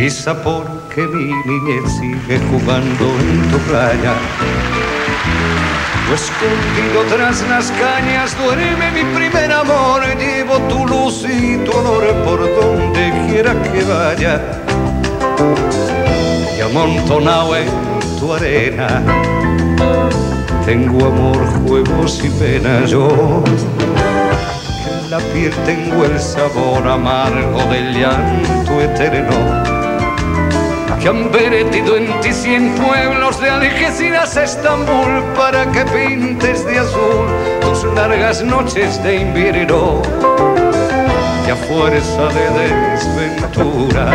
risa porque mi niñez sigue jugando en tu playa. Pues escondido tras las cañas duerme mi primer amor. Llevo tu luz y tu olor por donde quiera que vaya. Y amontonado en tu arena tengo amor, juegos y penas yo. En la piel tengo el sabor amargo del llanto eterno que han vertido en ti cien pueblos de Algeciras a Estambul para que pintes de azul tus largas noches de invierno. Y a fuerza de desventura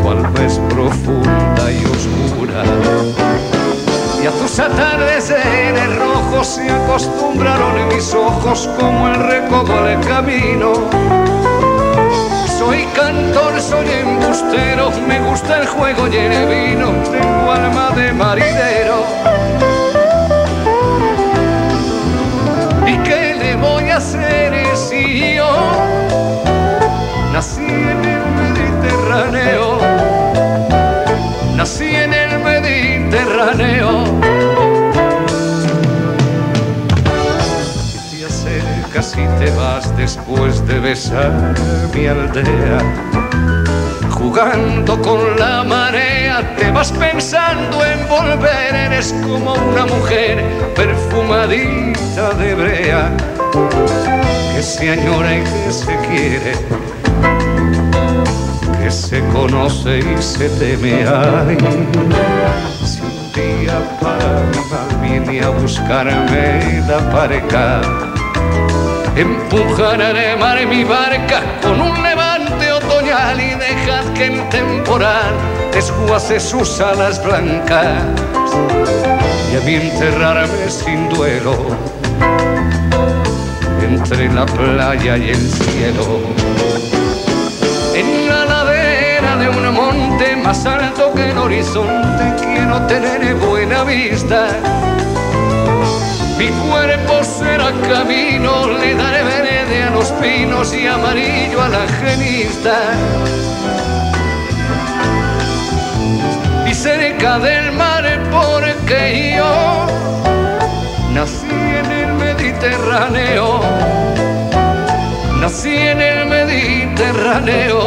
tu alma es profunda y oscura. Y a tus atardeceres rojos se acostumbraron en mis ojos como el recodo al camino soy cantor, soy embustero, me gusta el juego y el vino, tengo alma de marinero. ¿Y qué le voy a hacer si yo nací en si te vas después de besar mi aldea. Jugando con la marea, te vas pensando en volver, eres como una mujer perfumadita de brea, que se añora y que se quiere, que se conoce y se teme. Ay, si un día para mi viene a buscarme la pareja, Empujaré mar mi barca con un levante otoñal y dejad que en temporal desguace sus alas blancas y a mí enterrarme sin duelo entre la playa y el cielo. En la ladera de un monte más alto que el horizonte quiero tener buena vista mi cuerpo será camino, le daré verde a los pinos y amarillo a la genista. Y cerca del mar porque yo nací en el Mediterráneo. Nací en el Mediterráneo